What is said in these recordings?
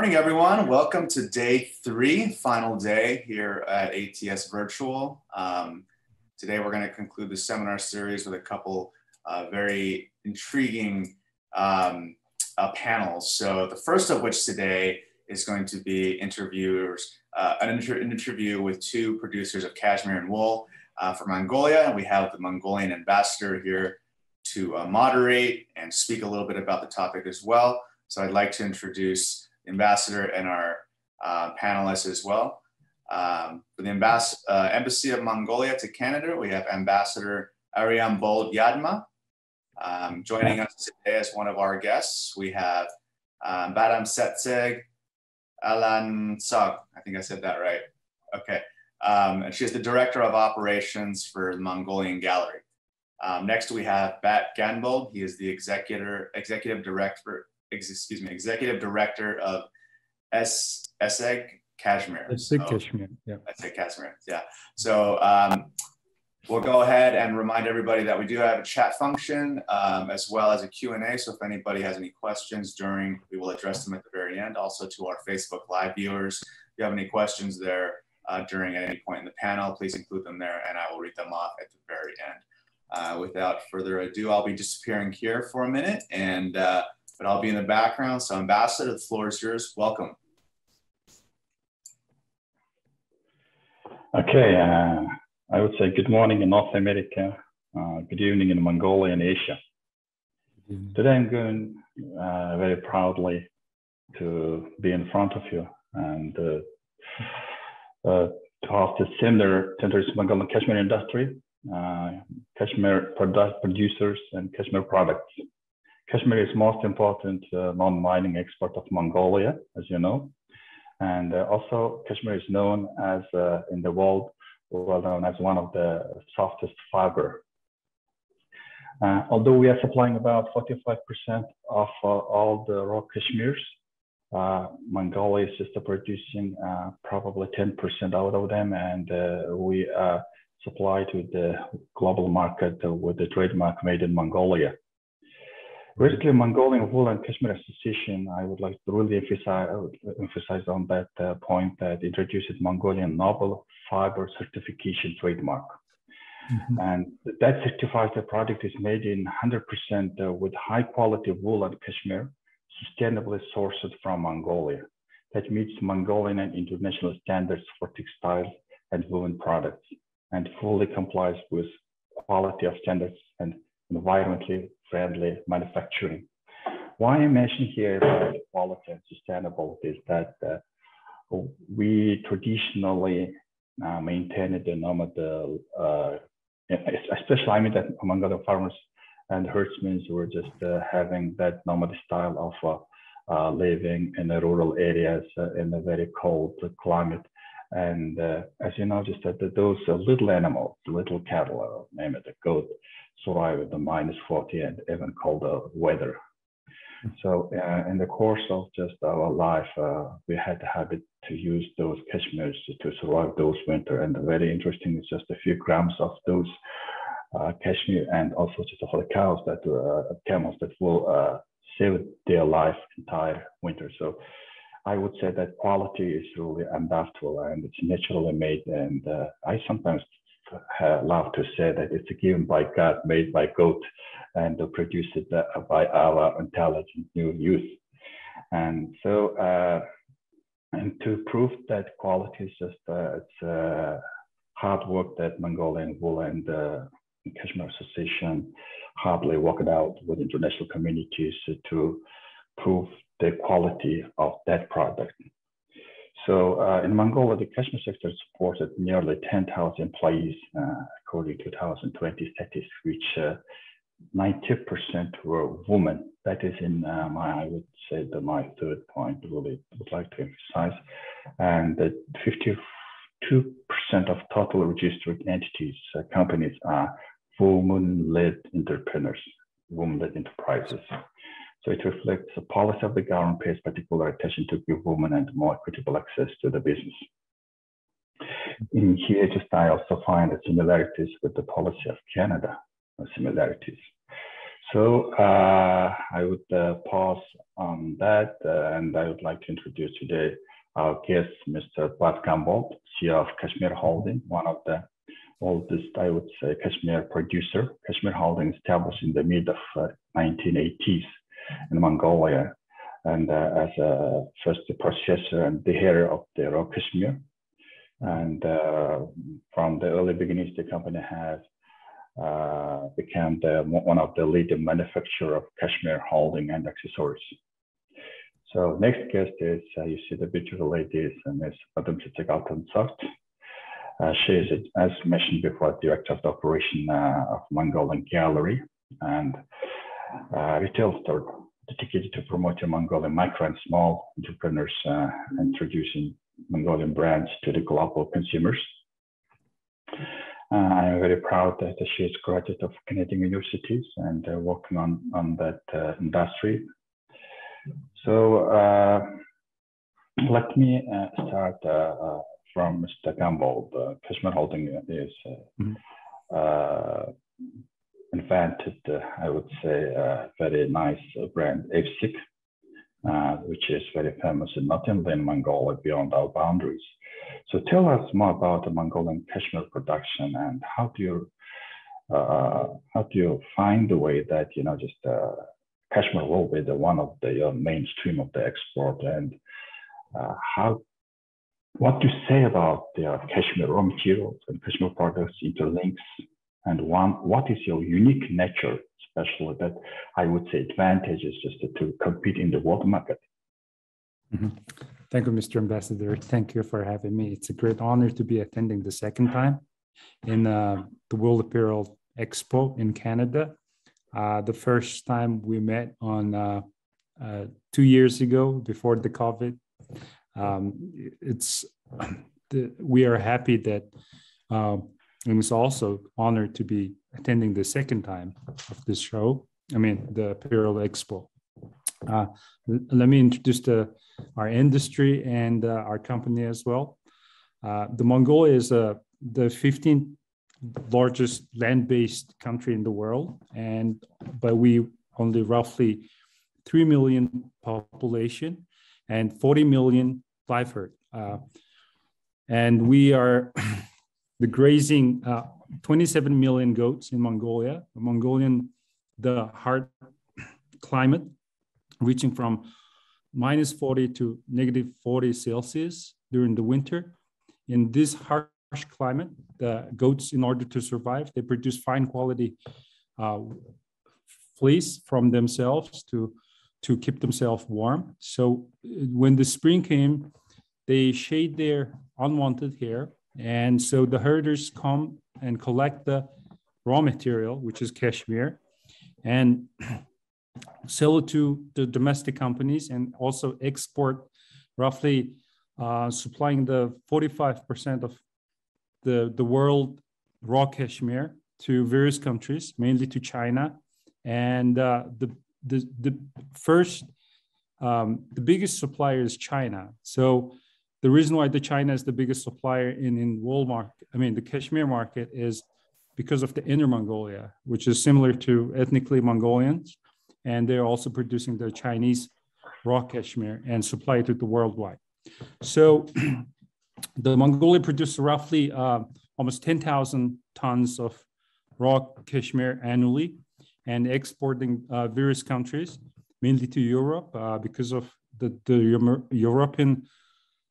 morning, everyone. Welcome to day three, final day here at ATS Virtual. Um, today, we're going to conclude the seminar series with a couple uh, very intriguing um, uh, panels. So, the first of which today is going to be interviewers, uh, an, inter interview with two producers of cashmere and wool uh, from Mongolia. And we have the Mongolian ambassador here to uh, moderate and speak a little bit about the topic as well. So, I'd like to introduce ambassador and our uh, panelists as well. Um, for the Embass uh, Embassy of Mongolia to Canada, we have Ambassador Ariunbold Yadmaa. Um, joining us today as one of our guests, we have um, Badam Setseg Alan Sog. I think I said that right. Okay. Um, and she's the Director of Operations for the Mongolian Gallery. Um, next, we have Bat Ganbold. He is the Executive, Executive Director excuse me, executive director of S Evseg Cashmere. Evseg so, Cashmere, yeah. Evseg Cashmere, yeah. So um, we'll go ahead and remind everybody that we do have a chat function um, as well as a Q&A. So if anybody has any questions during, we will address them at the very end. Also to our Facebook Live viewers, if you have any questions there uh, during at any point in the panel, please include them there and I will read them off at the very end. Uh, without further ado, I'll be disappearing here for a minute and uh, but I'll be in the background. So Ambassador, the floor is yours. Welcome. Okay, uh, I would say good morning in North America, uh, good evening in Mongolia and Asia. Today I'm going uh, very proudly to be in front of you and uh, uh, to host a similar to the Mongolian cashmere industry, uh, cashmere product producers and cashmere products. Cashmere is most important uh, non-mining export of Mongolia, as you know. And uh, also cashmere is known as, uh, in the world, well known as one of the softest fiber. Uh, although we are supplying about 45% of uh, all the raw cashmeres, uh, Mongolia is just producing probably 10% out of them. And we supply to the global market with the trademark made in Mongolia. Basically, Mongolian Wool and Cashmere Association, I would like to really emphasize, emphasize on that uh, point that introduces Mongolian Noble Fiber Certification trademark. Mm-hmm. And that certifies the product is made in 100% uh, with high quality wool and cashmere, sustainably sourced from Mongolia. That meets Mongolian and international standards for textile and woven products and fully complies with quality of standards and environmentally friendly manufacturing. Why I mention here about quality and sustainability is that uh, we traditionally uh, maintained the of the, uh, especially I mean that among other farmers and herdsmen were just uh, having that nomad style of uh, uh, living in the rural areas in a very cold climate. And as you know, just that those little animals, little cattle, name it, a goat, survive at the minus 40 and even colder weather. So uh, in the course of just our life, uh, we had the habit to use those cashmeres to survive those winter. And very interesting is just a few grams of those uh, cashmere and also just for the cows that uh, camels that will uh, save their life entire winter. So I would say that quality is really undoubtable and it's naturally made. And uh, I sometimes love to say that it's a given by God, made by God, and produced by our intelligent new youth. And so, uh, and to prove that quality is just uh, it's uh, hard work that Mongolian Wool and uh, Cashmere Association hardly worked out with international communities to prove the quality of that product. So uh, in Mongolia, the cashmere sector supported nearly 10,000 employees uh, according to 2020 statistics, which 90% uh, were women. That is in uh, my, I would say, the, my third point, really would like to emphasize. And that 52% of total registered entities, uh, companies are women-led entrepreneurs, women-led enterprises. So it reflects a policy of the government pays particular attention to give women and more equitable access to the business. In here, just I also find the similarities with the policy of Canada, similarities. So uh, I would uh, pause on that, uh, and I would like to introduce today our guest, Mr. Bat Ganbold, CEO of Cashmere Holding, one of the oldest, I would say, cashmere producer. Cashmere Holding established in the mid of 1980s uh, in Mongolia, and uh, as a first the processor and the heir of the raw cashmere. And uh, from the early beginnings, the company has uh, became the, one of the leading manufacturer of cashmere holding and accessories. So next guest is, uh, you see the beautiful ladies, and Ms. Madam Chittagaltan uh, she is, as mentioned before, director of the operation uh, of Mongolian Gallery and uh, retail store dedicated to promoting Mongolian micro and small entrepreneurs, uh, introducing Mongolian brands to the global consumers. Uh, I'm very proud that she is graduate of Canadian universities and uh, working on, on that uh, industry. So let me start from Mr. Ganbold. Uh, Cashmere Holding is mm -hmm. Invented, I would say, a very nice brand, Evseg, which is very famous not only in Mongolia, but beyond our boundaries. So tell us more about the Mongolian cashmere production and how do you uh, how do you find the way that you know just uh, cashmere will be the one of the uh, mainstream of the export and uh, how what to say about the uh, cashmere raw materials and cashmere products interlinks and one what is your unique nature especially that I would say advantages just to, to compete in the world market. Mm -hmm. Thank you, Mr. Ambassador. Thank you for having me. It's a great honor to be attending the second time in uh, the World Apparel Expo in Canada. Uh, the first time we met on uh, uh two years ago before the COVID. Um, it's the, we are happy that um, and it's also honored to be attending the second time of this show. I mean, the Apparel Expo. Uh, let me introduce the, our industry and uh, our company as well. Uh, the Mongolia is uh, the 15th largest land-based country in the world, and but we only roughly 3 million population and 40 million live herd. Uh, and we are the grazing uh, 27 million goats in Mongolia. The Mongolian, the hard climate reaching from minus 40 to negative 40 Celsius during the winter. In this harsh climate, the goats, in order to survive, they produce fine quality uh, fleece from themselves to, to keep themselves warm. So uh, when the spring came, they shade their unwanted hair. And so the herders come and collect the raw material, which is cashmere, and sell it to the domestic companies and also export roughly uh, supplying the 45% of the, the world raw cashmere to various countries, mainly to China. And uh, the, the, the first, um, the biggest supplier is China. So the reason why the China is the biggest supplier in, in world market, I mean, the cashmere market is because of the inner Mongolia, which is similar to ethnically Mongolians and they're also producing the Chinese raw cashmere and supply it to the worldwide. So the Mongolia produces roughly uh, almost 10,000 tons of raw cashmere annually and exporting uh, various countries, mainly to Europe uh, because of the, the European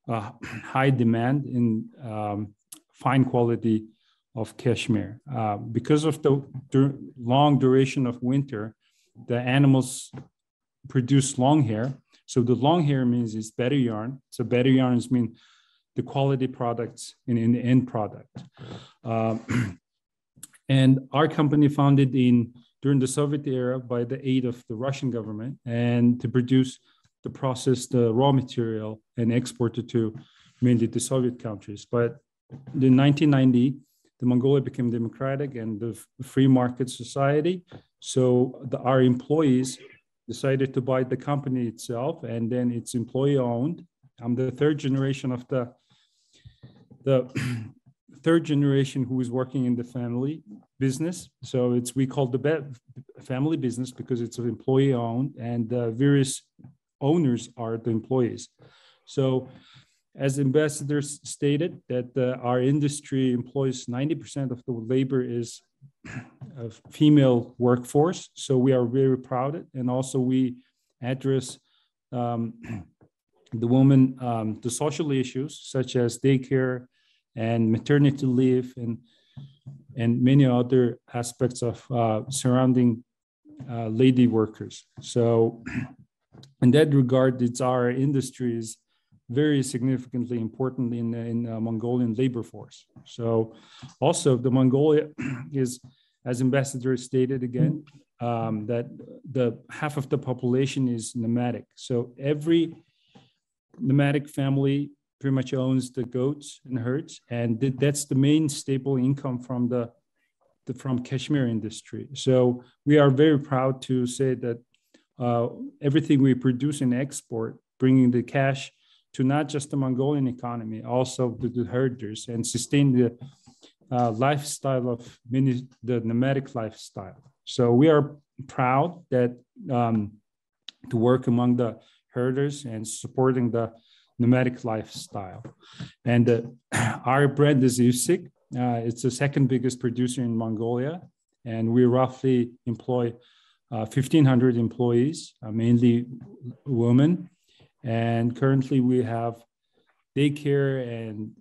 uh, high demand in um, fine quality of cashmere. Uh, because of the dur long duration of winter, the animals produce long hair. So the long hair means it's better yarn. So better yarns mean the quality products in, in the end product. Um, and our company founded in during the Soviet era by the aid of the Russian government and to produce the process the raw material and export it to mainly the Soviet countries. But in 1990, the Mongolia became democratic and the free market society. So the, our employees decided to buy the company itself, and then it's employee owned. I'm the third generation of the the third generation who is working in the family business. So it's we call the family business because it's employee owned and the various owners are the employees. So as ambassadors stated that uh, our industry employs 90% of the labor is a female workforce. So we are very proud And also we address um, the woman, um, the social issues such as daycare and maternity leave and, and many other aspects of uh, surrounding uh, lady workers. So in that regard, it's our industry is very significantly important in, in uh, Mongolian labor force. So also the Mongolia is, as ambassador stated again, um, that the half of the population is nomadic. So every nomadic family pretty much owns the goats and herds, and th that's the main staple income from the, the, from cashmere industry. So we are very proud to say that uh, everything we produce and export, bringing the cash to not just the Mongolian economy, also to the herders and sustain the uh, lifestyle of many, the nomadic lifestyle. So we are proud that um, to work among the herders and supporting the nomadic lifestyle. And uh, our brand is Evseg. Uh, it's the second biggest producer in Mongolia, and we roughly employ 1,500 employees, uh, mainly women. And currently we have daycare and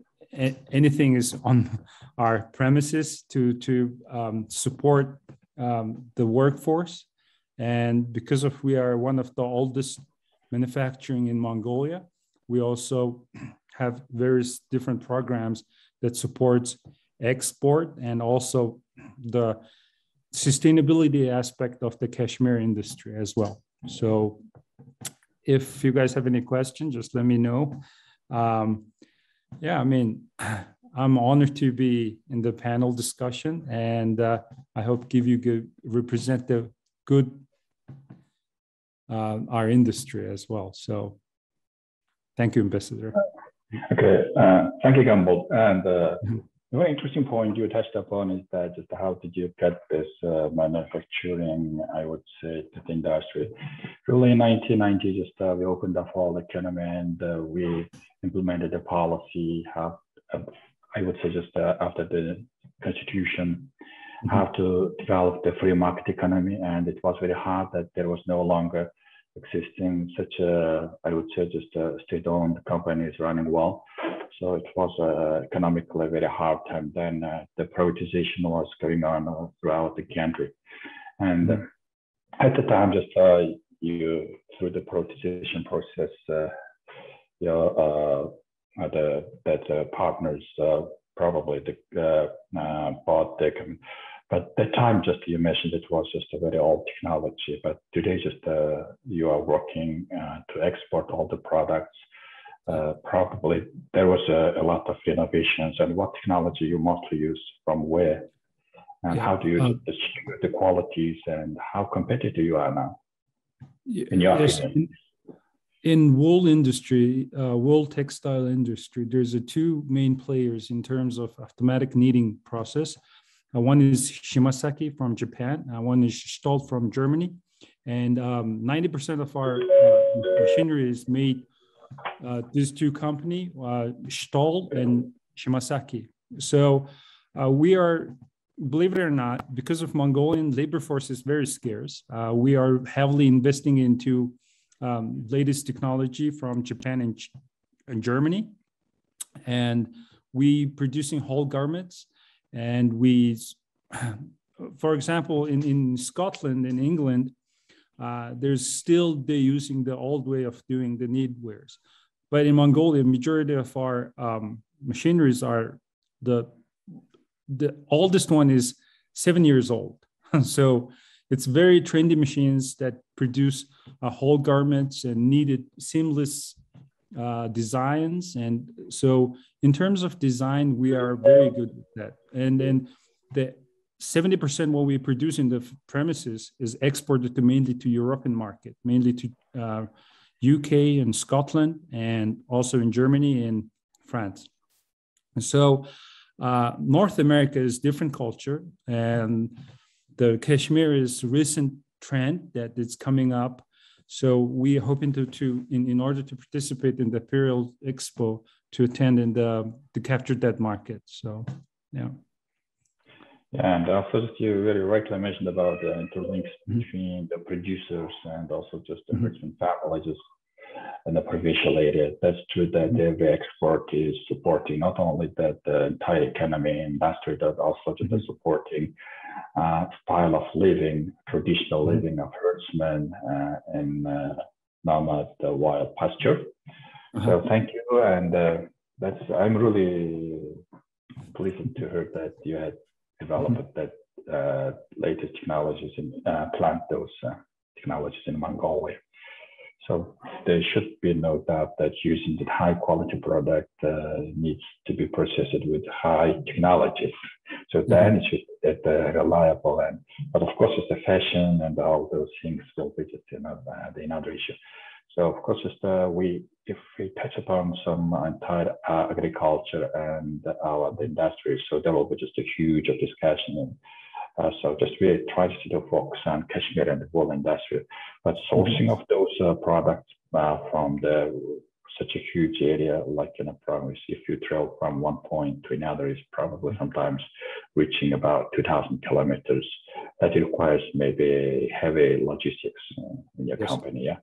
anything is on our premises to, to um, support um, the workforce. And because of we are one of the oldest manufacturing in Mongolia, we also have various different programs that supports export and also the sustainability aspect of the cashmere industry as well. So if you guys have any questions, just let me know. Um, yeah, I mean, I'm honored to be in the panel discussion, and uh, I hope give you good represent the good uh, our industry as well. So, thank you, Ambassador. Okay, uh, thank you, Gamble. And Very interesting point you touched upon is that just how did you get this uh, manufacturing, I would say, to the industry. Really in 1990, just uh, we opened up all the economy and uh, we implemented the policy, how, uh, I would say just uh, after the constitution, mm-hmm. how to develop the free market economy. And it was very hard that there was no longer existing such a, I would say just a state-owned companies running well. So it was uh, economically a very hard time. Then uh, the privatization was going on uh, throughout the country. And mm-hmm. at the time, just uh, you, through the privatization process, uh, you know, uh, the, that partners probably the, bought the but the time just you mentioned it was just a very old technology but today just uh, you are working uh, to export all the products. Uh, probably there was a, a, lot of innovations and what technology you mostly use from where? And yeah. how do you um, achieve the qualities and how competitive you are now? In your yes, opinion. In wool industry uh, wool textile industry there's a two main players in terms of automatic knitting process. uh, one is Shima Seiki from Japan, uh, one is Stoll from Germany. And um, 90% of our uh, machinery is made uh, these two company, uh, Stoll and Shima Seiki. So uh, we are, believe it or not, because of Mongolian labor force is very scarce. Uh, we are heavily investing into um, latest technology from Japan and, and Germany, and we producing whole garments and we, for example, in, in Scotland, in England, uh, there's still they're using the old way of doing the wears. But in Mongolia, majority of our um, machineries are the the oldest one is seven years old. so it's very trendy machines that produce uh, whole garments and needed seamless uh, designs. And so, in terms of design, we are very good at that. And then the 70% what we produce in the premises is exported to mainly to European market, mainly to uh, UK and Scotland, and also in Germany and France. And so, uh, North America is different culture, and the cashmere is recent trend that it's coming up. So we are hoping to, to in, in order to participate in the Imperial Expo to attend and the, to capture that market. So yeah. Yeah, and also just you very rightly mentioned about the interlinks mm-hmm. between the producers and also just the herdsman mm-hmm. families in the provincial area. That's true that mm-hmm. every export is supporting not only that the entire economy industry, but also to mm-hmm. supporting uh, style of living, traditional mm-hmm. living of herdsmen uh, in uh, nomad uh, wild pasture. Uh-huh. So thank you, and uh, that's I'm really pleased to hear that you had developed that uh, latest technologies and plant those technologies in Mongolia. So there should be no doubt that using the high quality product uh, needs to be processed with high technologies. So mm-hmm. then it should be uh, reliable and, but of course it's the fashion and all those things will be just another, uh, another issue. So of course, just uh, we if we touch upon some entire uh, agriculture and our the industry, so there will be just a huge discussion and uh, so just we try to focus on cashmere and the wool industry, but sourcing mm-hmm. of those uh, products uh, from the such a huge area like in a province, if you travel from one point to another, is probably sometimes reaching about 2,000 kilometers. That requires maybe heavy logistics uh, in your yes. company. Yeah.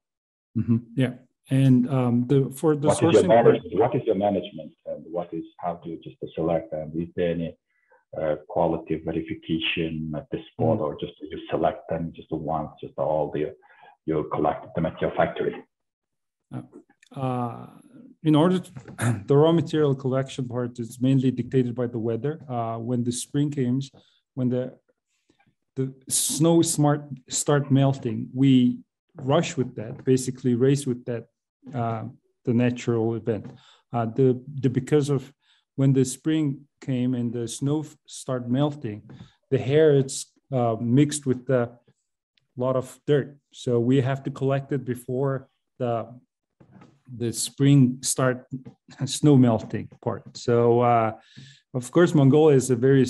Mm-hmm. Yeah. And um, the for the what sourcing, is what is your management, and what is how do you just select, and is there any quality verification at this mm-hmm. or just you select them just once, just all the you collect them at your factory? Uh, in order to, the raw material collection part is mainly dictated by the weather. Uh, when the spring comes, when the the snow smart start melting, we rush with that, basically race with that, uh, the natural event. Uh, the, the because of when the spring came and the snow start melting, the hair it's uh, mixed with a lot of dirt. So we have to collect it before the the spring start snow melting part. So uh, of course, Mongolia is a very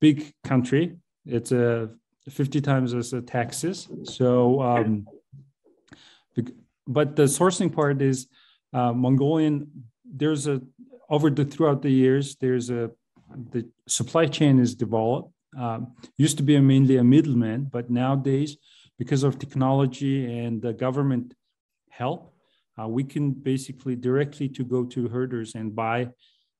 big country. It's a 50 times as a Texas. So, um, but the sourcing part is uh, Mongolian there's a over the throughout the years there's a the supply chain is developed. Um, used to be a mainly a middleman but nowadays because of technology and the government help uh, we can basically directly to go to herders and buy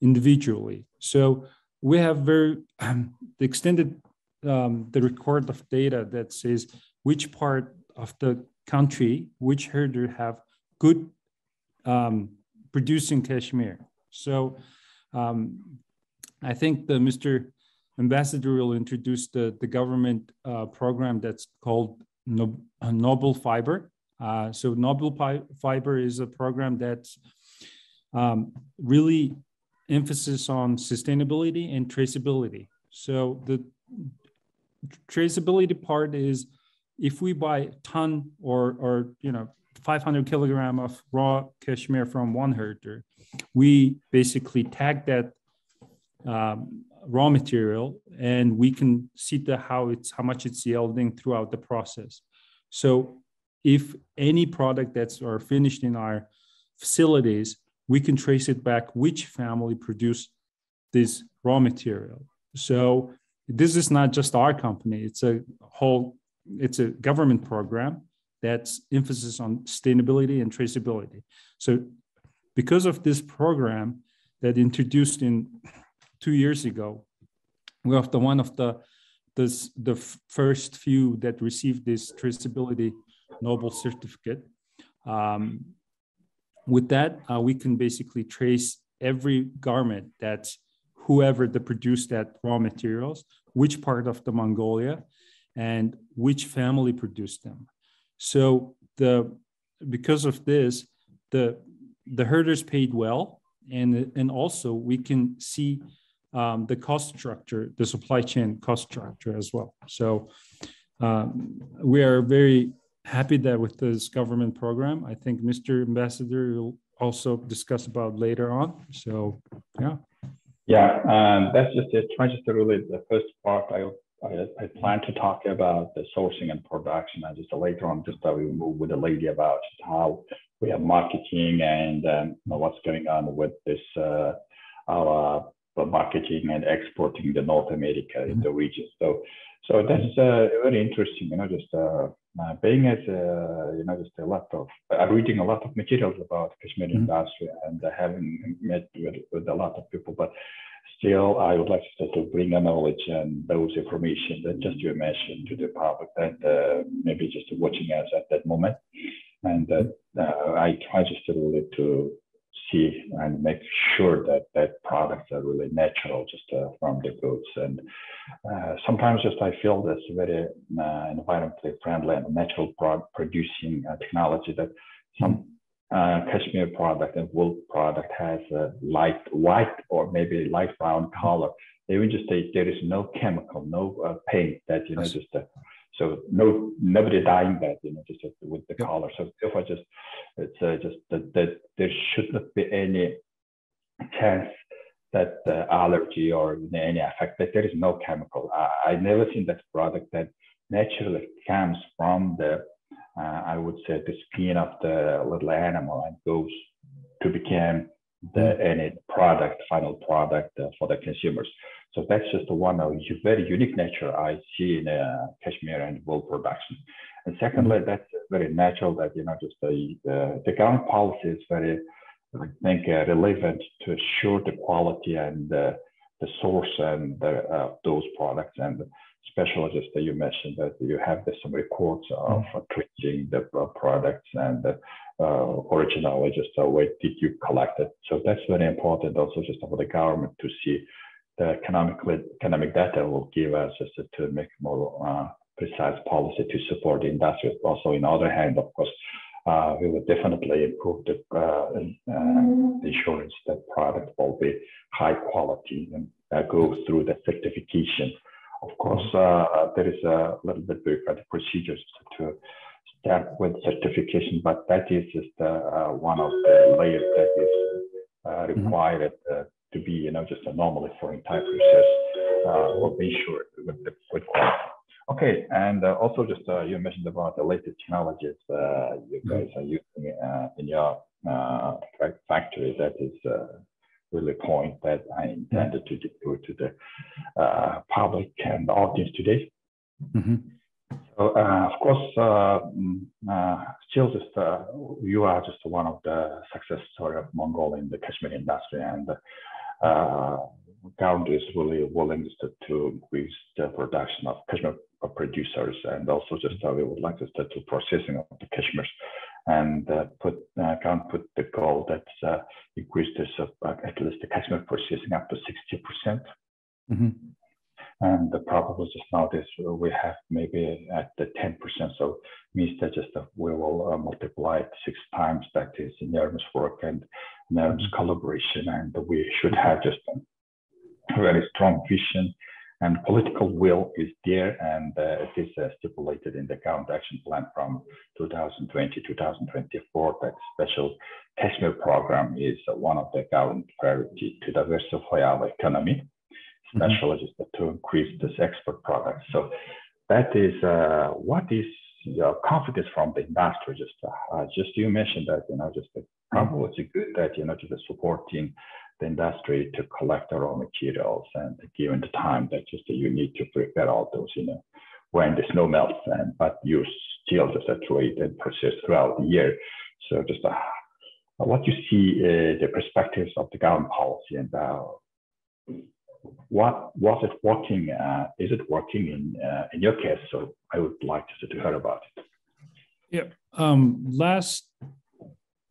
individually. So we have very um, the extended um, the record of data that says which part of the country which herder have good um, producing cashmere. So um, I think the Mr. Ambassador will introduce the, the government uh, program that's called no, uh, Noble Fiber. Uh, so Noble Fiber is a program that's um, really emphasis on sustainability and traceability. So the traceability part is if we buy ton or or you know 500 kilogram of raw cashmere from one herder, we basically tag that um, raw material and we can see the how it's how much it's yielding throughout the process. So if any product that's are finished in our facilities, we can trace it back which family produced this raw material. So this is not just our company; it's a whole, it's a government program that's emphasis on sustainability and traceability. So because of this program that introduced in two years ago, we are the one of the the first few that received this traceability Noble certificate. Um, with that, uh, we can basically trace every garment that whoever that produced that raw materials, which part of the Mongolia, and which family produced them. So the because of this, the the herders paid well, and and also we can see um, the cost structure, the supply chain cost structure as well. So um, we are very happy that with this government program, I think Mr. Ambassador will also discuss about later on. So yeah. Yeah, um, that's just it. Trying to really the first part. I, I, I plan to talk about the sourcing and production, and just later on, just uh, we move with the lady about how we have marketing and um, what's going on with this uh, our marketing and exporting the North America mm-hmm. in the region. So, so that's uh, very interesting. You know, just uh, uh, being as a, you know, just a lot of uh, reading a lot of materials about cashmere mm-hmm. industry and uh, having met with, with a lot of people, but still, I would like to, bring the knowledge and those information that just you mentioned to the public that uh, maybe just watching us at that moment, and uh, I try just to to see and make sure that that products are really natural just uh, from the goods. And uh, sometimes just I feel this very uh, environmentally friendly and natural producing uh, technology that some uh, cashmere product and wool product has a light white or maybe light brown color. They would just say there is no chemical, no uh, paint that you know just so no nobody dying that you know just with the color. So if I just it's uh, just that, that there should not be any chance that uh, allergy or any effect that there is no chemical. I, I never seen that product that naturally comes from the uh, I would say the skin of the little animal and goes to become the end product final product uh, for the consumers. So that's just one of very unique nature I see in uh, cashmere and wool production. And secondly, mm-hmm. that's very natural that, you know, just the, the, the government policy is very, I think, uh, relevant to assure the quality and uh, the source and the, uh, those products. And especially just that you mentioned that you have the, some records of mm-hmm. treating the uh, products and the uh, originally just uh, where did you collect it. So that's very important also just for the government to see the economic, economic data will give us just to make more uh, precise policy to support the industry. Also, in other hand, of course, uh, we will definitely improve the, uh, uh, insurance that product will be high quality and uh, go through the certification. Of course, uh, there is a little bit bureaucratic procedures to start with certification, but that is just one of the layers that is mm-hmm. required to be, you know, just a normally foreign type process uh, will be sure with the with quality. Okay, and uh, also just uh, you mentioned about the latest technologies uh, you mm-hmm. guys are using uh, in your uh, factory. That is uh, really point that I intended to do to the public and the audience today. Mm-hmm. So, of course, mm, still just you are just one of the success story of Mongolia in the cashmere industry, and the uh, is really willing to, to increase the production of cashmere producers and also just uh, we would like to start to processing of the cashmere and uh, put uh, can put the goal that uh, increase this uh, at least the cashmere processing up to 60 percent. Mm-hmm. And the probable just now this we have maybe at the 10 percent, so means that just uh, we will uh, multiply it six times. That is enormous work and enormous collaboration, and we should have just a very strong vision and political will is there, and uh, it is uh, stipulated in the current action plan from 2020-2024 that special cashmere program is one of the government priority to diversify our economy, mm-hmm. especially mm -hmm. to increase this export products. So that is uh, what is your confidence from the industry. Just, uh, just you mentioned that, you know, just the probably it's good that, you know, just the supporting the industry to collect the raw materials and given the time that just you need to prepare all those, you know, when the snow melts and, but you still just trade and process throughout the year. So just uh, what you see uh, the perspectives of the government policy and uh, what was it working? Uh, is it working in uh, in your case? So I would like to, to hear about it. Yeah. Um, last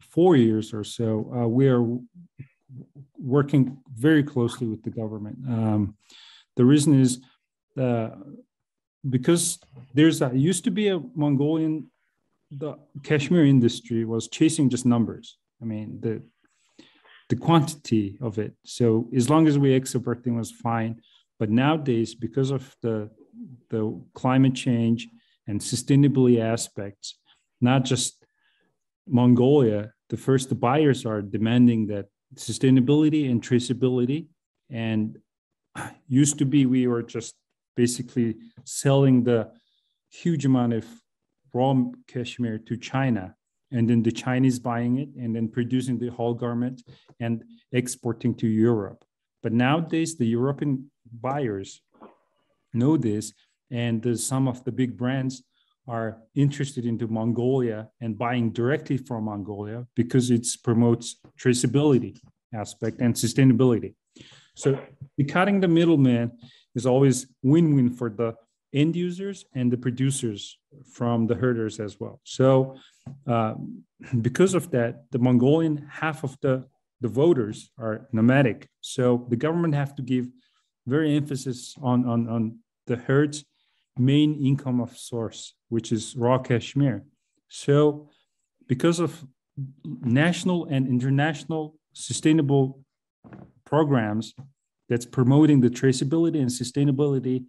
four years or so, uh, we are working very closely with the government. Um, the reason is uh, because there's a used to be a Mongolian the Kashmir industry was chasing just numbers. I mean the the quantity of it. So as long as we export thing was fine. But nowadays, because of the the climate change and sustainability aspects, not just Mongolia, the first the buyers are demanding that sustainability and traceability And used to be we were just basically selling the huge amount of raw cashmere to China and then the Chinese buying it and then producing the whole garment and exporting to Europe. But nowadays, the European buyers know this, and some of the big brands are interested into Mongolia and buying directly from Mongolia because it promotes traceability aspect and sustainability. So cutting the middleman is always win-win for the end users and the producers from the herders as well. So uh, because of that, the Mongolian half of the, the voters are nomadic. So the government have to give very emphasis on, on, on the herds main income of source, which is raw cashmere. So because of national and international sustainable programs that's promoting the traceability and sustainability,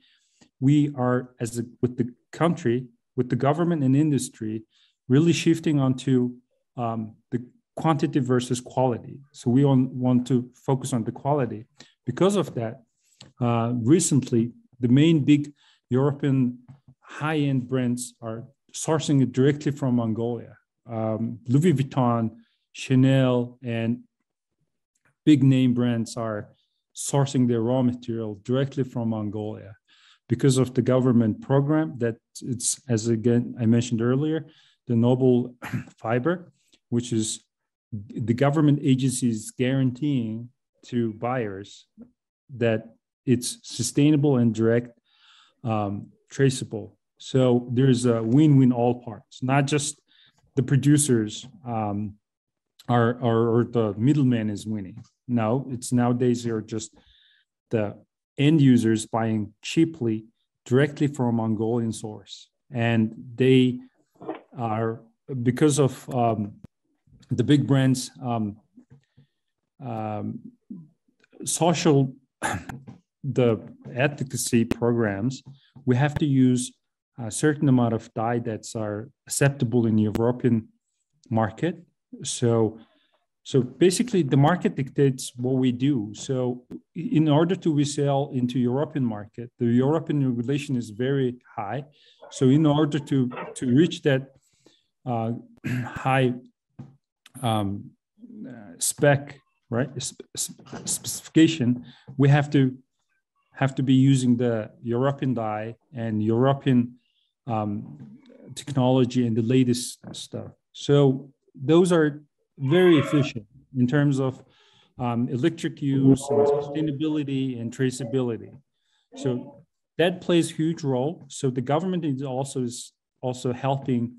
we are as a, with the country, with the government and industry, really shifting onto um, the quantity versus quality. So we want to focus on the quality. Because of that, uh, recently the main big European high-end brands are sourcing it directly from Mongolia. Um, Louis Vuitton, Chanel, and big name brands are sourcing their raw material directly from Mongolia because of the government program that it's as again I mentioned earlier, the noble fiber, which is the government agencies guaranteeing to buyers that it's sustainable and direct um, traceable. So there's a win-win all parts, not just the producers um, are, are or the middleman is winning. No, it's nowadays you're just the end users buying cheaply directly from Mongolian source, and they are because of um, the big brands um, um, social the advocacy programs, we have to use a certain amount of dye that's are acceptable in the European market. So, so basically, the market dictates what we do. So, in order to resell into European market, the European regulation is very high. So, in order to to reach that uh, high um, uh, spec, right, specification, we have to have to be using the European dye and European um, technology and the latest stuff. So those are very efficient in terms of um, electric use and sustainability and traceability. So that plays huge role. So the government is also is also helping.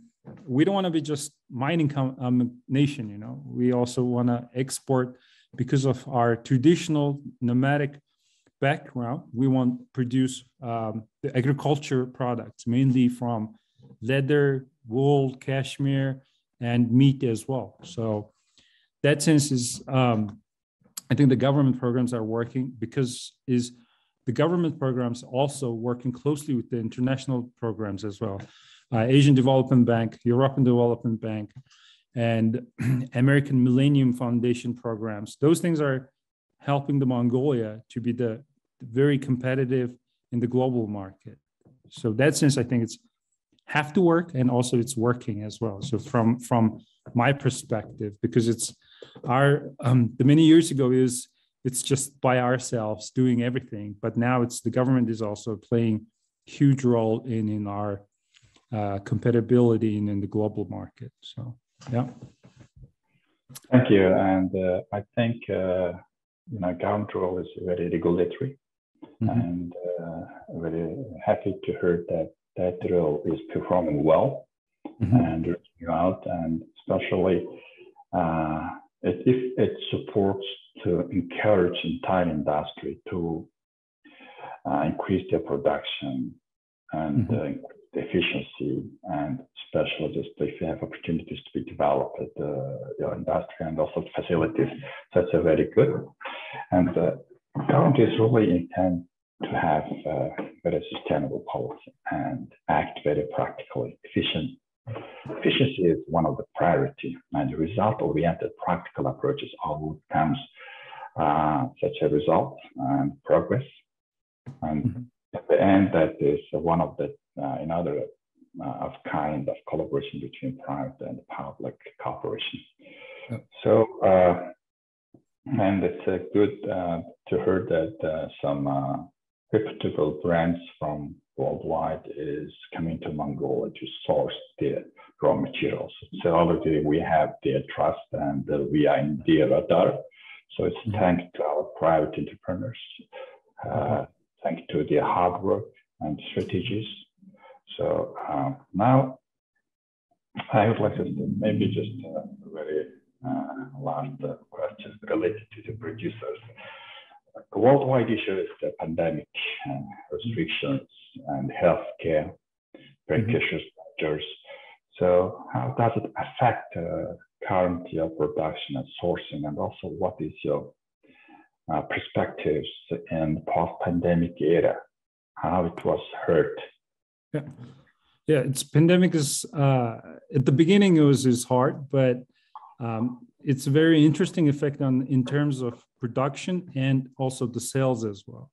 We don't want to be just mining um, nation, you know. We also want to export because of our traditional nomadic background, we want to produce um, the agriculture products, mainly from leather, wool, cashmere, and meat as well. So that sense is, um, I think the government programs are working because is the government programs also working closely with the international programs as well. Uh, Asian Development Bank, European Development Bank, and American Millennium Foundation programs. Those things are helping the Mongolia to be the very competitive in the global market. So that sense, I think it's have to work and also it's working as well. So from from my perspective, because it's our um, the many years ago is it's just by ourselves doing everything, but now it's the government is also playing huge role in in our uh, compatibility in, in the global market. So yeah. Thank you, and uh, I think uh, you know government role is very regulatory mm-hmm. and uh, very happy to hear that that drill is performing well mm-hmm. and reaching out, and especially uh, it, if it supports to encourage entire industry to uh, increase their production and mm-hmm. uh, efficiency and especially just if you have opportunities to be developed at the your industry and also facilities. So that's a very good. And uh, Currently, is really intent to have a very sustainable policy and act very practically efficient. Efficiency is one of the priority and result-oriented practical approaches always comes uh, such a result and progress. And mm-hmm. at the end, that is one of the uh, another uh, of kind of collaboration between private and public cooperation. Yep. So, uh, and it's uh, good uh, to hear that some reputable brands from worldwide is coming to Mongolia to source the raw materials. So already we have their trust and we are in their radar. So it's mm-hmm. thanks to our private entrepreneurs, uh, mm-hmm. thanks to their hard work and strategies. So now I would like to maybe just a very uh, last question related to the producers. The worldwide issue is the pandemic and restrictions and healthcare precautions mm-hmm. So how does it affect uh, current your production and sourcing, and also what is your uh, perspectives in the post-pandemic era, how it was hurt? Yeah, yeah. It's pandemic is uh, at the beginning it was is hard, but um, it's a very interesting effect on in terms of production and also the sales as well.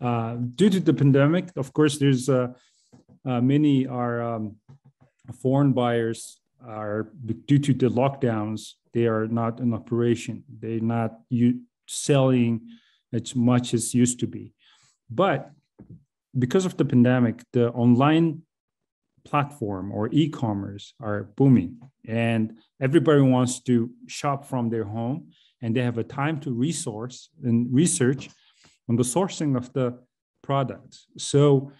Uh, due to the pandemic, of course, there's uh, uh, many are um, foreign buyers are due to the lockdowns they are not in operation they're not u- selling as much as used to be but because of the pandemic the online platform or e-commerce are booming. And everybody wants to shop from their home and they have a time to resource and research on the sourcing of the products so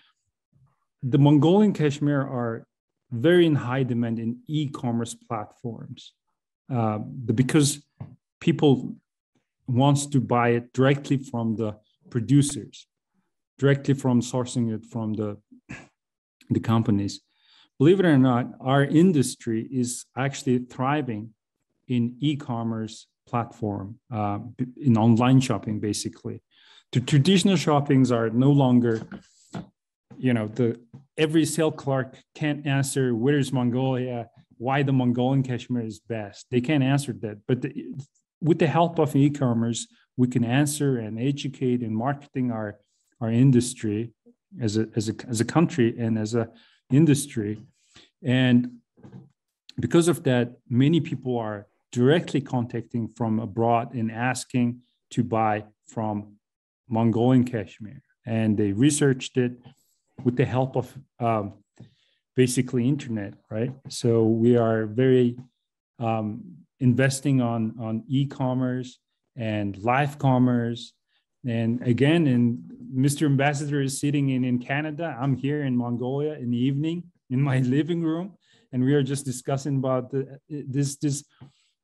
the mongolian cashmere are very in high demand in e-commerce platforms uh, because people wants to buy it directly from the producers directly from sourcing it from the the companies believe it or not our industry is actually thriving in e-commerce platform uh, in online shopping basically. The traditional shoppings are no longer you know the every sale clerk can't answer where is mongolia? Why the mongolian cashmere is best? They can't answer that. But the, with the help of e-commerce we can answer and educate and marketing our our industry as a as a as a country and as a industry and because of that many people are directly contacting from abroad and asking to buy from mongolian cashmere and they researched it with the help of um, basically internet, right? So we are very um, investing on on e-commerce and live commerce. And again, and Mr. Ambassador is sitting in in Canada. I'm here in Mongolia in the evening in my living room, and we are just discussing about the, this this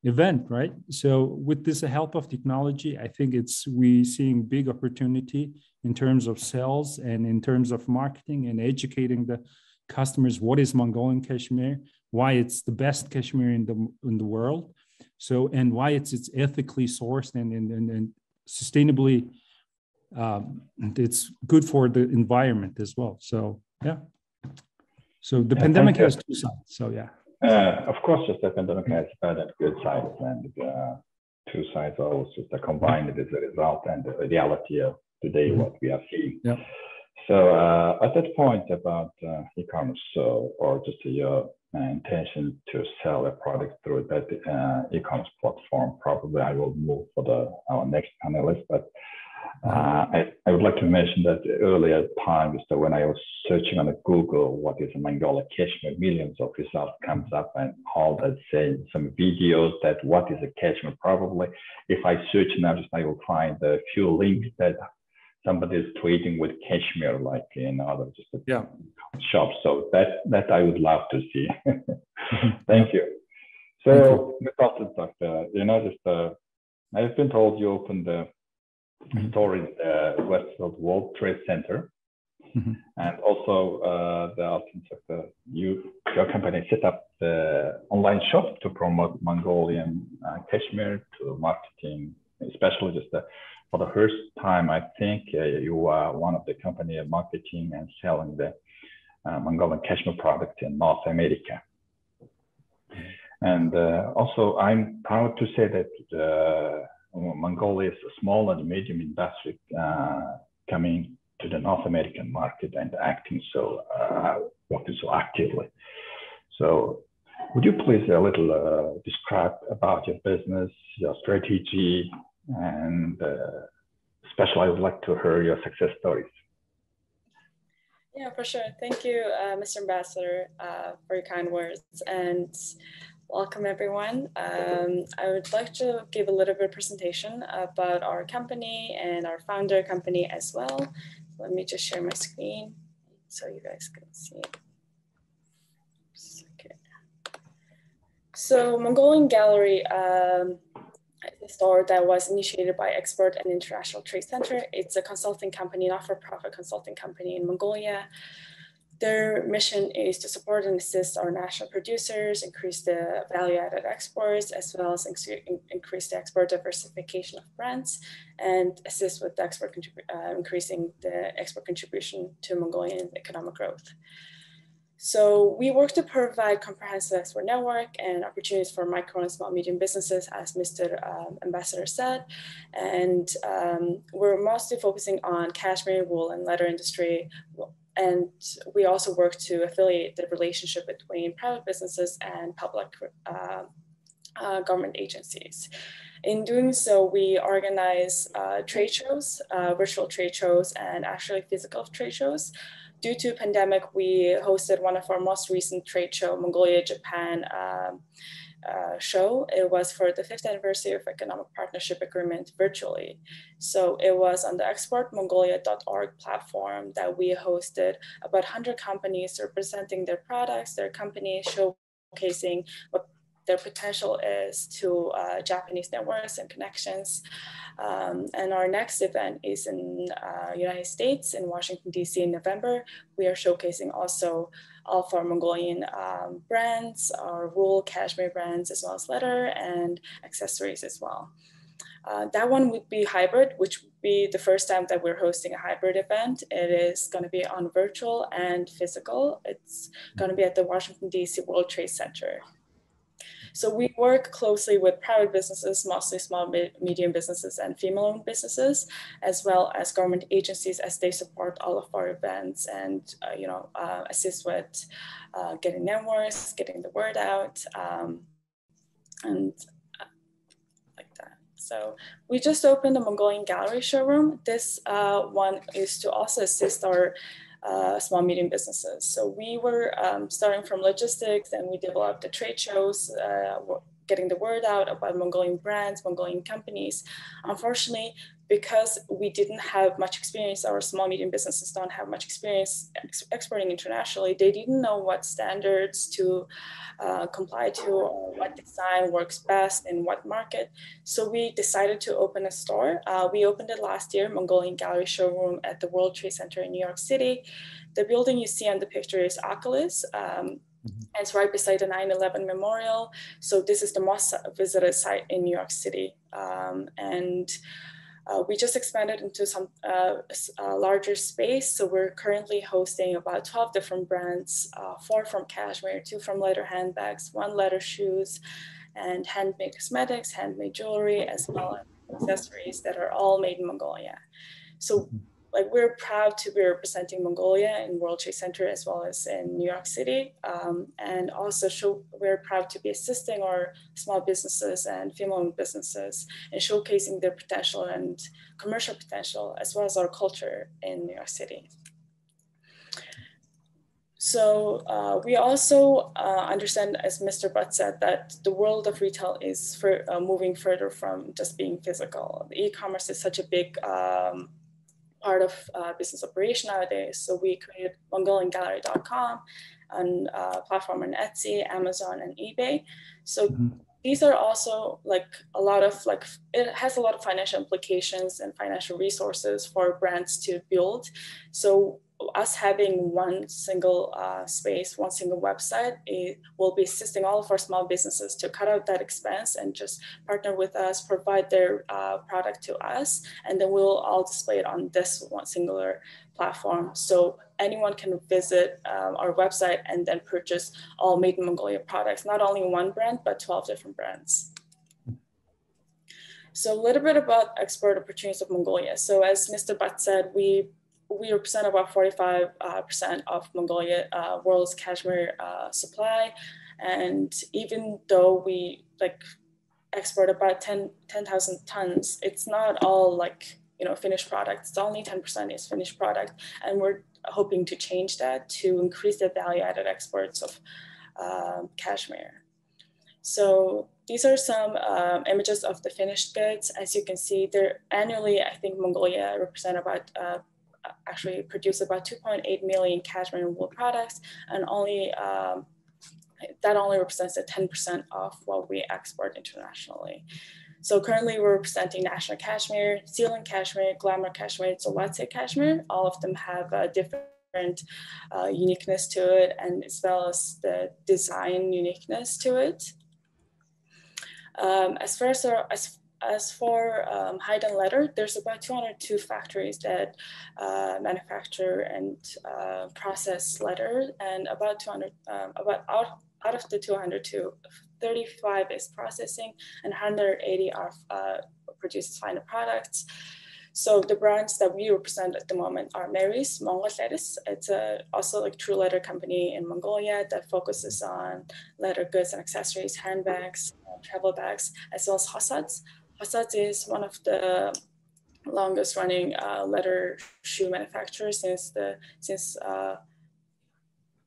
event, right? So with this help of technology, I think it's we seeing big opportunity in terms of sales and in terms of marketing and educating the customers what is Mongolian cashmere, why it's the best cashmere in the in the world, so and why it's it's ethically sourced and and, and, and sustainably um, it's good for the environment as well. So yeah. So the yeah, pandemic has two sides. So yeah. Uh, of course, just the pandemic has bad and good sides, and uh, two sides are also the combined as a result and the reality of today mm-hmm. what we are seeing. Yeah. So uh, at that point about uh, e-commerce, so or just your uh, intention to sell a product through that uh, e-commerce platform, probably I will move for the our next panelist. But uh, I, I would like to mention that earlier times that when I was searching on Google what is a Mongolia cashmere, millions of results comes up and all that saying some videos that what is a cashmere. Probably if I search now, just I will find a few links that somebody is tweeting with cashmere like in other just yeah. shops. So that that I would love to see. Thank you. So, Mr. Doctor, you know, just uh, I've been told you opened the mm-hmm. store in the Westfield World Trade Center. Mm-hmm. And also, uh, the Alton you your company set up the online shop to promote Mongolian uh, cashmere to marketing, especially just the for the first time, I think uh, you are one of the company marketing and selling the uh, Mongolian cashmere product in North America. And uh, also, I'm proud to say that uh, Mongolia is a small and medium industry uh, coming to the North American market and acting so uh, working so actively. So would you please a little uh, describe about your business, your strategy, and uh, especially I would like to hear your success stories. Yeah, for sure. Thank you, uh, Mr. Ambassador, uh, for your kind words and welcome everyone. Um, I would like to give a little bit of presentation about our company and our founder company as well. Let me just share my screen so you guys can see it. So Mongolian Gallery um, a store that was initiated by Export and International Trade Center. It's a consulting company, not-for-profit consulting company in Mongolia. Their mission is to support and assist our national producers, increase the value-added exports, as well as increase the export diversification of brands, and assist with the export uh, increasing the export contribution to Mongolian economic growth. So we work to provide comprehensive export network and opportunities for micro and small medium businesses, as Mr. Um, Ambassador said. And um, we're mostly focusing on cashmere, wool, and leather industry. And we also work to affiliate the relationship between private businesses and public uh, uh, government agencies. In doing so, we organize uh, trade shows, uh, virtual trade shows, and actually physical trade shows due to pandemic, we hosted one of our most recent trade show, Mongolia Japan um, uh, show. It was for the fifth anniversary of Economic Partnership Agreement virtually. So it was on the exportmongolia.org platform that we hosted about 100 companies representing their products, their companies, showcasing what their potential is to uh, Japanese networks and connections. Um, and our next event is in uh, United States in Washington, DC in November. We are showcasing also of our Mongolian um, brands, our wool cashmere brands, as well as leather and accessories as well. Uh, that one would be hybrid, which would be the first time that we're hosting a hybrid event. It is going to be on virtual and physical. It's going to be at the Washington, D.C. World Trade Center. So we work closely with private businesses, mostly small, medium businesses and female-owned businesses, as well as government agencies as they support all of our events and, uh, you know, uh, assist with uh, getting networks, getting the word out, um, and uh, like that. So we just opened a Mongolian Gallery showroom. This uh, one is to also assist our uh, small medium businesses. So we were um, starting from logistics and we developed the trade shows, uh, getting the word out about Mongolian brands, Mongolian companies. Unfortunately, because we didn't have much experience, our small medium businesses don't have much experience ex exporting internationally. They didn't know what standards to uh, comply to or what design works best in what market. So we decided to open a store. Uh, we opened it last year, Mongolian Gallery Showroom at the World Trade Center in New York City. The building you see on the picture is Oculus. Um, mm-hmm. it's right beside the 9-11 memorial. So this is the most visited site in New York City. Um, and uh, we just expanded into some uh, larger space. So we're currently hosting about 12 different brands, uh, four from cashmere, two from leather handbags, one leather shoes, and handmade cosmetics, handmade jewelry, as well as accessories that are all made in Mongolia. So like we're proud to be representing Mongolia in World Trade Center as well as in New York City, um, and also show, we're proud to be assisting our small businesses and female-owned businesses and showcasing their potential and commercial potential as well as our culture in New York City. So uh, we also uh, understand, as Mr. Bat said, that the world of retail is for, uh, moving further from just being physical. E-commerce is such a big um, part of uh, business operation nowadays. So we created mongoliangallery.com and uh, platform on Etsy, Amazon, and eBay. So mm-hmm. these are also like a lot of like it has a lot of financial implications and financial resources for brands to build. So us having one single uh, space, one single website, it will be assisting all of our small businesses to cut out that expense and just partner with us, provide their uh, product to us, and then we'll all display it on this one singular platform. So anyone can visit um, our website and then purchase all Made in Mongolia products, not only one brand, but 12 different brands. So a little bit about export opportunities of Mongolia. So as Mr. Bat said, we we represent about 45% uh, of Mongolia uh, world's cashmere uh, supply. And even though we like export about 10,000 10, tons, it's not all like, you know, finished products. It's only 10% is finished product. And we're hoping to change that to increase the value added exports of um, cashmere. So these are some um, images of the finished goods. As you can see, they're annually, I think Mongolia represent about, uh, actually produce about 2.8 million cashmere wool products and only, um, that only represents a 10% of what we export internationally. So currently we're representing National Cashmere, Sealant Cashmere, Glamour Cashmere, Zolatse Cashmere. All of them have a different uh, uniqueness to it and as well as the design uniqueness to it. Um, as far as, as, as for um, hide and leather, there's about 202 factories that uh, manufacture and uh, process leather, and about 200, um, about out, out of the 202, 35 is processing, and 180 are uh, produces final products. So the brands that we represent at the moment are Mary's, Mongol Lettuce. It's a, also like true leather company in Mongolia that focuses on leather goods and accessories, handbags, travel bags, as well as Hasads. Hasads is one of the longest running uh, leather shoe manufacturers since the since uh,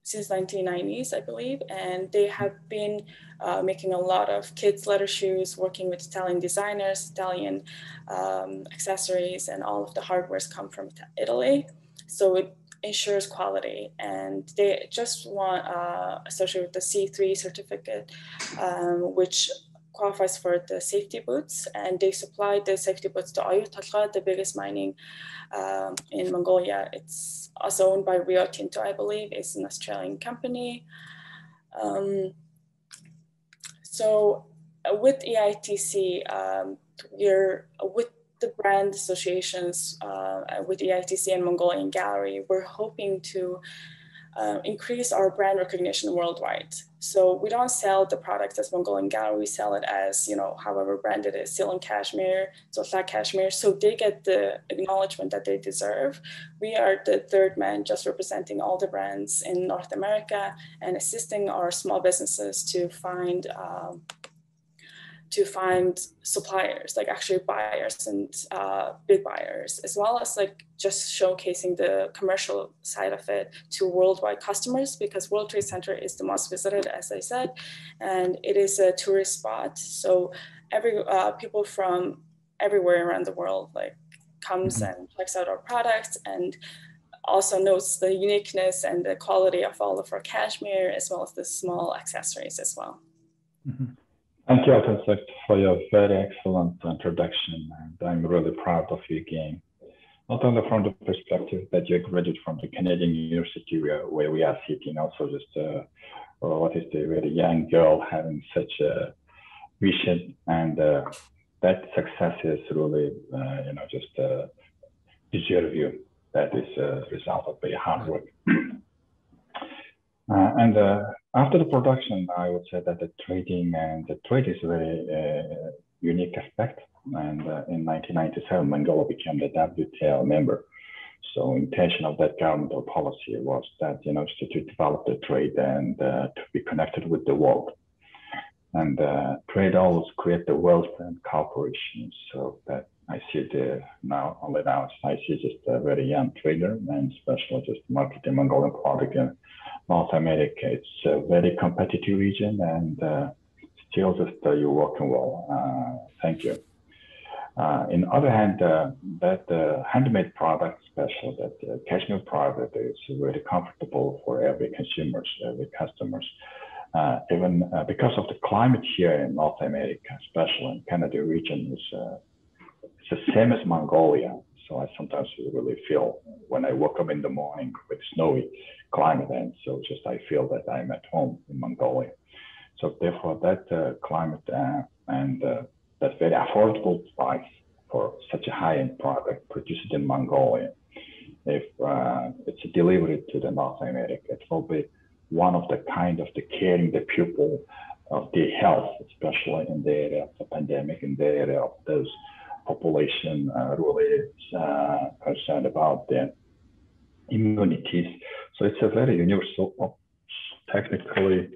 since 1990s, I believe, and they have been uh, making a lot of kids' leather shoes, working with Italian designers, Italian um, accessories, and all of the hardwares come from Italy. So it ensures quality, and they just want uh, associated with the C3 certificate, um, which qualifies for the safety boots, and they supply the safety boots to Tolgoi, the biggest mining um, in Mongolia. It's also owned by Rio Tinto, I believe. It's an Australian company. Um, so uh, with EITC, um, we're with the brand associations uh, with EITC and Mongolian Gallery, we're hoping to uh, increase our brand recognition worldwide. So we don't sell the product as Mongolian Gallery, we sell it as, you know, however branded it is, Sealant Cashmere, Zolta Cashmere, so they get the acknowledgement that they deserve. We are the third man just representing all the brands in North America and assisting our small businesses to find um, to find suppliers, like actually buyers and uh, big buyers, as well as like just showcasing the commercial side of it to worldwide customers because World Trade Center is the most visited, as I said, and it is a tourist spot. So every uh, people from everywhere around the world like comes mm-hmm. and checks out our products and also notes the uniqueness and the quality of all of our cashmere as well as the small accessories as well. Mm-hmm. Thank you, Alton, for your very excellent introduction. And I'm really proud of you again. Not only from the perspective that you graduated from the Canadian University where, where we are sitting, also just uh, what is the very young girl having such a vision and uh, that success is really, uh, you know, just uh, deserve you. That is a result of your hard work. Uh, and uh, after the production, I would say that the trading and the trade is a very uh, unique aspect. And uh, in 1997, Mongolia became the WTO member. So intention of that governmental policy was that, you know, to, to develop the trade and uh, to be connected with the world. And uh, trade always create the wealth and cooperation. So that I see the now only now I see just a very young trader and especially just marketing Mongolian product in North America. It's a very competitive region and uh, still just uh, you're working well. Uh, thank you. Uh, in other hand, uh, that handmade product, special, that cashmere product, is very comfortable for every consumers, every customers. Even because of the climate here in North America, especially in Canada region, is it's the same as Mongolia. So I sometimes really feel when I wake up in the morning with snowy climate, and so just I feel that I'm at home in Mongolia. So therefore, that uh, climate uh, and uh, that very affordable price for such a high-end product produced in Mongolia, if uh, it's delivered to the North America, it will be one of the kind of the caring the people of their health, especially in the area of the pandemic, in the area of those population uh, really uh, concerned about their immunities. So it's a very universal, uh, technically,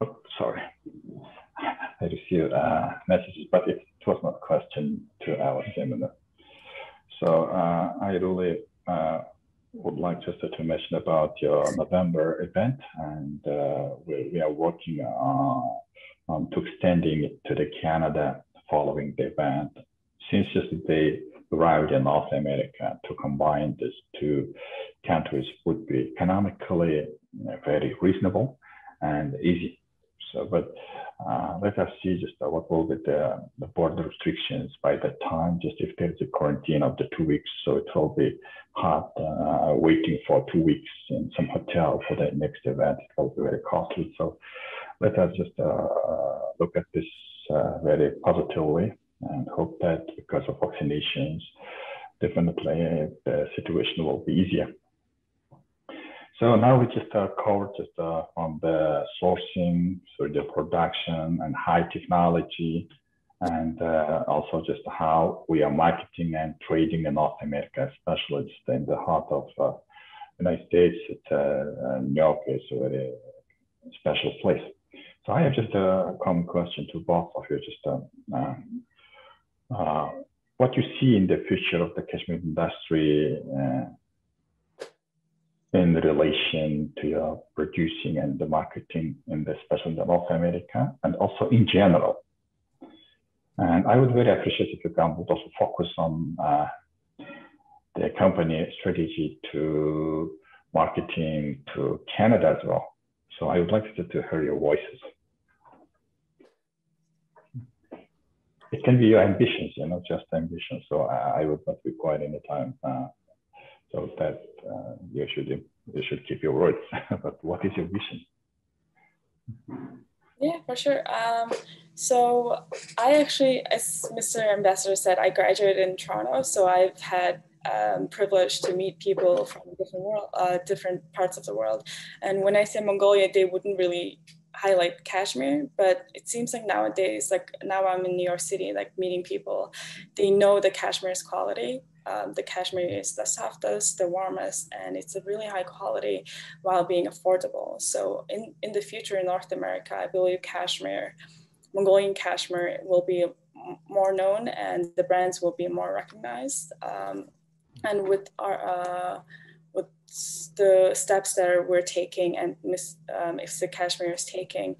oh, sorry, I received messages, but it was not a question to our seminar. So I really would like just to mention about your November event, and uh, we, we, are working on, on to extending it to the Canada following the event. Since just they arrived in North America, to combine these two countries would be economically very reasonable and easy. So, but uh, let us see just what will be the, the border restrictions by that time, just if there's a quarantine of the two weeks. So it will be hard uh, waiting for two weeks in some hotel for the next event. It will be very costly. So let us just uh, look at this uh, very positively and hope that because of vaccinations, definitely the situation will be easier. So now we just uh, covered just uh, the sourcing, so the production and high technology, and uh, also just how we are marketing and trading in North America, especially just in the heart of uh, United States. Uh, uh, New York is a very special place. So I have just a common question to both of you. Just um, uh, what you see in the future of the cashmere industry in relation to your producing and the marketing in the, especially in North America and also in general. And I would very appreciate if you can would also focus on uh, the company strategy to marketing to Canada as well. So I would like to, to hear your voices. It can be your ambitions, you know, just ambitions. So I, I would not require any time uh, so that uh, you should you should keep your words. but what is your vision? Yeah, for sure. Um, so I actually, as Mr. Ambassador said, I graduated in Toronto, so I've had um, privilege to meet people from different world, uh, different parts of the world. And when I say Mongolia, they wouldn't really highlight cashmere, but it seems like nowadays, like now I'm in New York City, like meeting people, they know the cashmere's quality um, the cashmere is the softest, the warmest, and it's a really high quality while being affordable. So in, in the future in North America, I believe cashmere, Mongolian cashmere will be more known and the brands will be more recognized. Um, and with our, uh, with the steps that we're taking and um, if the cashmere is taking,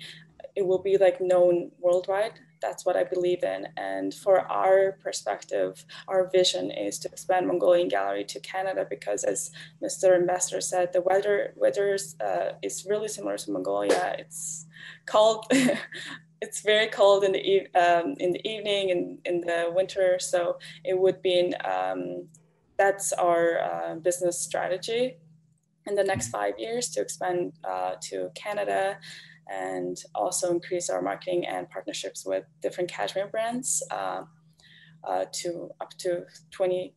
it will be like known worldwide that's what I believe in. And for our perspective, our vision is to expand Mongolian Gallery to Canada because, as Mr. Ambassador said, the weather weather uh, is really similar to Mongolia. It's cold. it's very cold in the um, in the evening and in the winter. So it would be in, um, that's our uh, business strategy in the next five years to expand uh, to Canada and also increase our marketing and partnerships with different cashmere brands uh, uh, to up to 20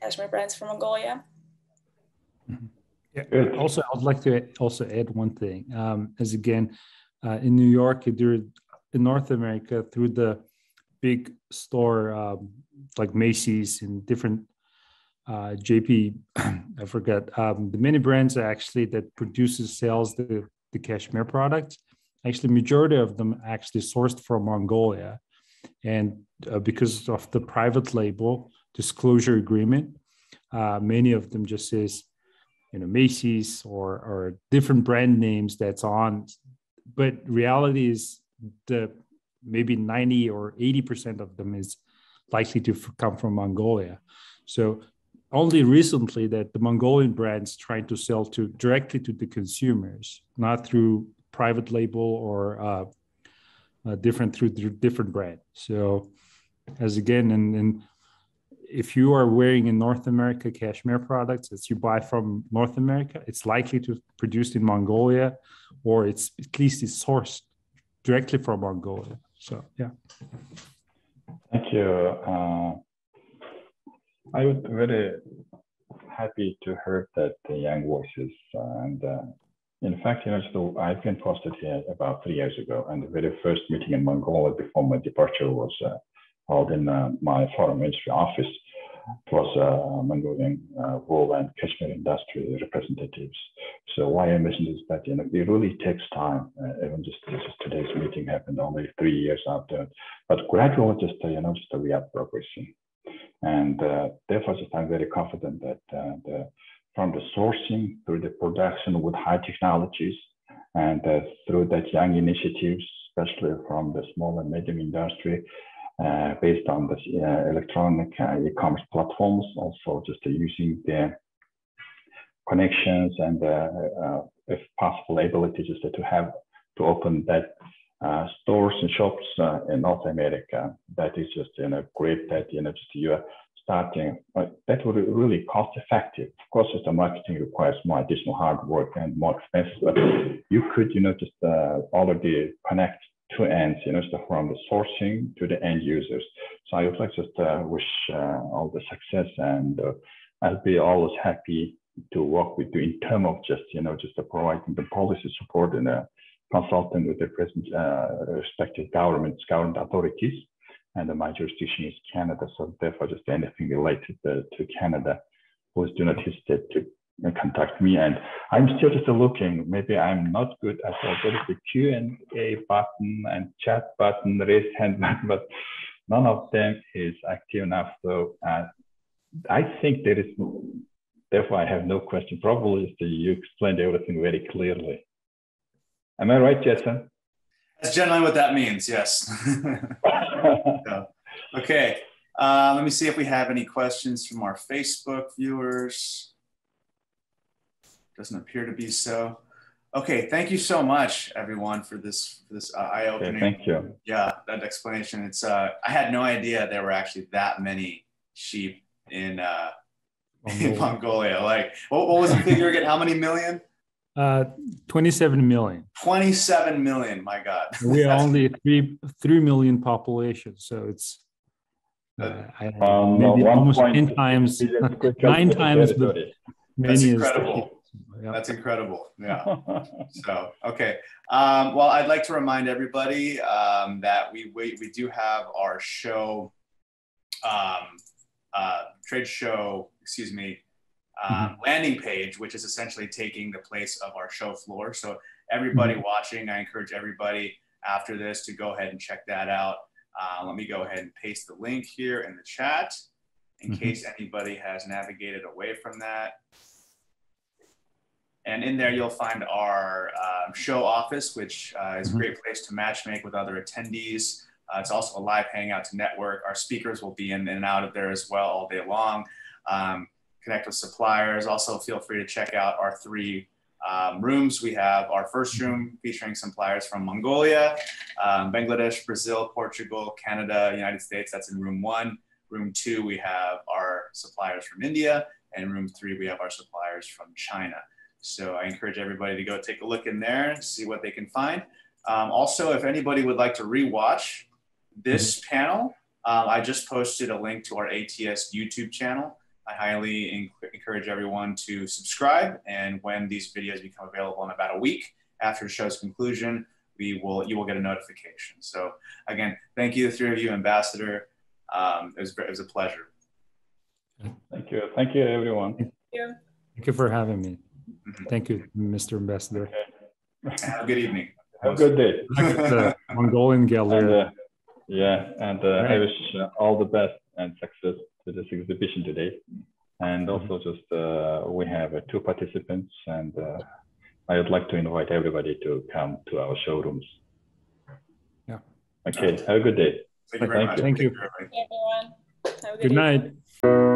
cashmere brands from Mongolia. Mm-hmm. Yeah. Also, I'd like to also add one thing. Um, as again, uh, in New York, there, in North America, through the big store um, like Macy's and different uh, JP, I forget um, the many brands actually that produces sells the the cashmere products. Actually, majority of them actually sourced from Mongolia, and uh, because of the private label disclosure agreement, uh, many of them just says, you know, Macy's or or different brand names that's on. But reality is the maybe 90 or 80 percent of them is likely to come from Mongolia. So only recently that the Mongolian brands trying to sell to directly to the consumers, not through private label or uh, uh, different through different brand. So, as again, and, and if you are wearing in North America cashmere products that you buy from North America, it's likely to produced in Mongolia, or it's at least it's sourced directly from Mongolia. So, yeah. Thank you. Uh, I would very happy to hear that the young voices and uh, in fact, you know, so I've been posted here about three years ago, and the very first meeting in Mongolia before my departure was uh, held in uh, my foreign ministry office. It was uh, Mongolian uh, wool and cashmere industry representatives. So why I mentioned is that you know it really takes time. Uh, even just, just today's meeting happened only three years after, but gradually, just uh, you know, just we are progressing, and uh, therefore, just I'm very confident that the from the sourcing through the production with high technologies and uh, through that young initiatives, especially from the small and medium industry, uh, based on the uh, electronic uh, e-commerce platforms, also just using the connections and uh, uh, if possible ability just to have to open that stores and shops in North America. That is just you know great that you know just you are starting, that would be really cost effective. Of course, the marketing requires more additional hard work and more expenses, but you could, you know, just uh, already connect two ends, you know, so from the sourcing to the end users. So I would like just uh, wish uh, all the success and uh, I'll be always happy to work with you in terms of just, you know, just providing the policy support and uh, consulting with the present uh, respective governments, government authorities and my jurisdiction is Canada. So therefore, just anything related to, to Canada, please do not hesitate to contact me. And I'm still just looking. Maybe I'm not good at all. There is the Q and A button and chat button, raise hand button, but none of them is active enough. So uh, I think there is. Therefore, I have no question. Probably you explained everything very clearly. Am I right, Jason? That's generally what that means. Yes. Okay. Uh, let me see if we have any questions from our Facebook viewers. Doesn't appear to be so. Okay, thank you so much, everyone, for this for this uh, eye-opening. Okay, thank you. Yeah, that explanation. It's uh, I had no idea there were actually that many sheep in uh, Mongolia. in Mongolia. Like, what, what was the figure again? How many million? Uh, 27 million. 27 million, my God. we are only three three million population, so it's uh, um, maybe almost 10 times, nine times the That's incredible. Yep. That's incredible. Yeah. so, okay. Um, well, I'd like to remind everybody um, that we, we, we do have our show, um, uh, trade show, excuse me, uh, mm-hmm. landing page, which is essentially taking the place of our show floor. So, everybody mm-hmm. watching, I encourage everybody after this to go ahead and check that out. Uh, let me go ahead and paste the link here in the chat in mm-hmm. case anybody has navigated away from that. And in there, you'll find our uh, show office, which uh, is a mm-hmm. great place to matchmake with other attendees. Uh, it's also a live hangout to network. Our speakers will be in, in and out of there as well all day long. Um, connect with suppliers. Also, feel free to check out our three um, rooms. We have our first mm-hmm. room featuring suppliers from Mongolia, um, Bangladesh, Brazil, Portugal, Canada, United States. That's in room one. Room two, we have our suppliers from India. And room three, we have our suppliers from China. So I encourage everybody to go take a look in there and see what they can find. Um, also, if anybody would like to rewatch this mm-hmm. panel, um, I just posted a link to our ATS YouTube channel. I highly encourage everyone to subscribe. And when these videos become available in about a week after the show's conclusion, we will you will get a notification. So again, thank you, the three of you, Ambassador. Um, it, was, it was a pleasure. Thank you. Thank you, everyone. Thank you, thank you for having me. Mm-hmm. Thank you, Mr. Ambassador. Okay. Have a good evening. Have a good day. the Mongolian gallery. And, uh, yeah, and uh, right. I wish uh, all the best and success to this exhibition today. And mm-hmm. also just uh, we have uh, two participants and uh, I would like to invite everybody to come to our showrooms. Yeah. Okay, have a good day. Thank you very much. Thank you. Thank you everyone. Good, good night.